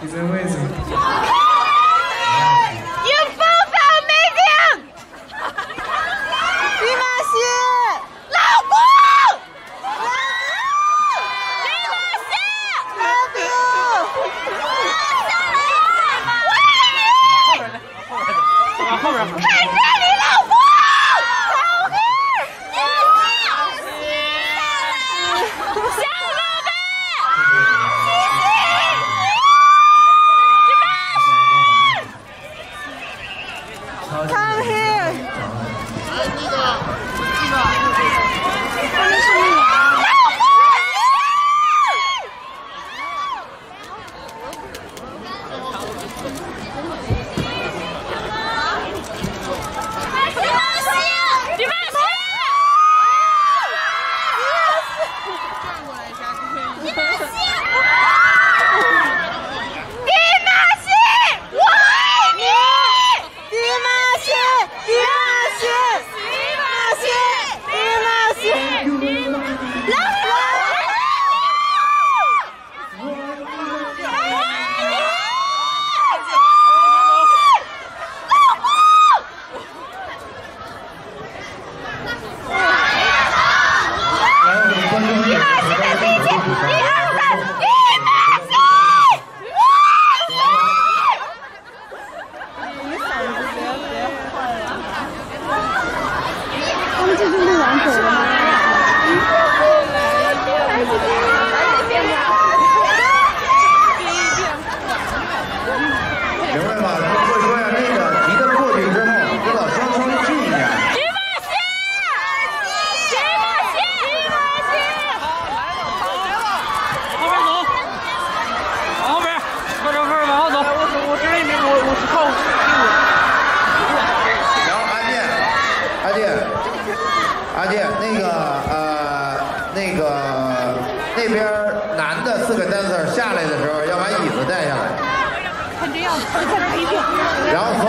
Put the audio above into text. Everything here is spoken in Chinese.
你这位置。You both are amazing. 雷马西，老公。雷马西，老公。下来了，欢迎。看这里，老公。老公，雷马西，下来了，下。你俩想走了吗？呃，那个那边男的四个 dancer 下来的时候，要把椅子带下来。看这样子，看这样子。然后从。